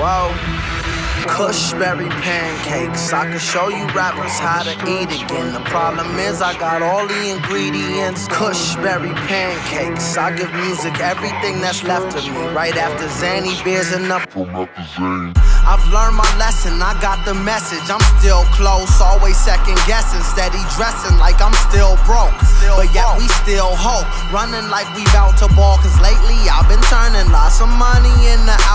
Whoa. Kushberry pancakes. I can show you rappers how to eat again. The problem is, I got all the ingredients. Kushberry pancakes. I give music everything that's left of me. Right after Zanny beers and up. I've learned my lesson, I got the message. I'm still close, always second guessing. Steady dressing like I'm still broke. But yet we still hope. Running like we bout to ball. Cause lately I've been turning lots of money in alcohol.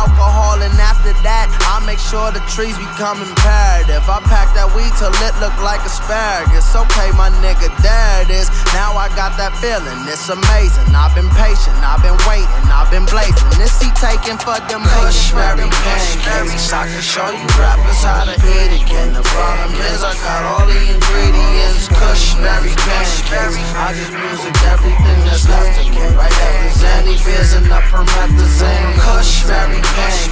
Make sure the trees become imperative. I pack that weed till it look like asparagus. Okay, my nigga, there it is. Now I got that feeling, it's amazing. I've been patient, I've been waiting, I've been blazing. This he taking for them Kushberry pancakes. I can show you rappers how to eat again. The problem is I got all the ingredients. Kushberry pancakes. I just music everything that's left again. Right after Zanny beers and the promethazine.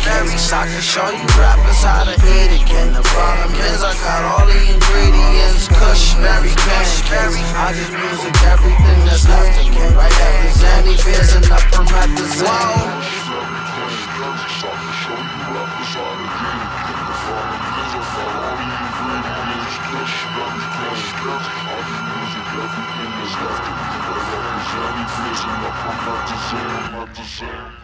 Kushberry. I can show you rappers how to eat again. The problem is I got all the ingredients. Kushberry pancakes. I just music everything that's left to again. Right after Zanny beers and anything, I'm not the not the.